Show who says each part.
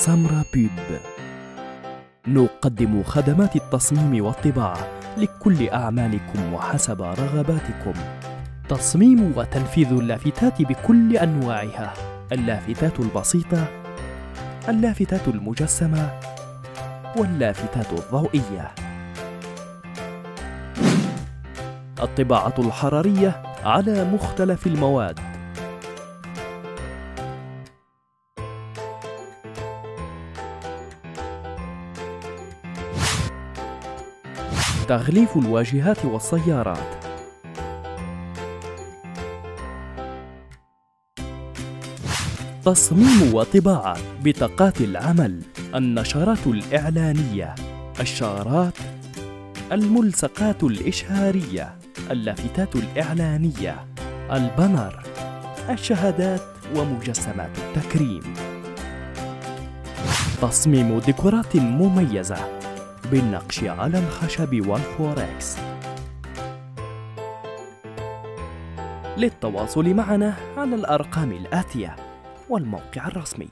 Speaker 1: سامرا بيب. نقدم خدمات التصميم والطباعة لكل أعمالكم وحسب رغباتكم. تصميم وتنفيذ اللافتات بكل أنواعها. اللافتات البسيطة اللافتات المجسمة واللافتات الضوئية. الطباعة الحرارية على مختلف المواد. تغليف الواجهات والسيارات. تصميم وطباعة بطاقات العمل النشرات الإعلانية الشارات الملصقات الإشهارية اللافتات الإعلانية البنر الشهادات ومجسمات التكريم. تصميم ديكورات مميزة بالنقش على الخشب والفوركس. للتواصل معنا على الأرقام الآتية والموقع الرسمي.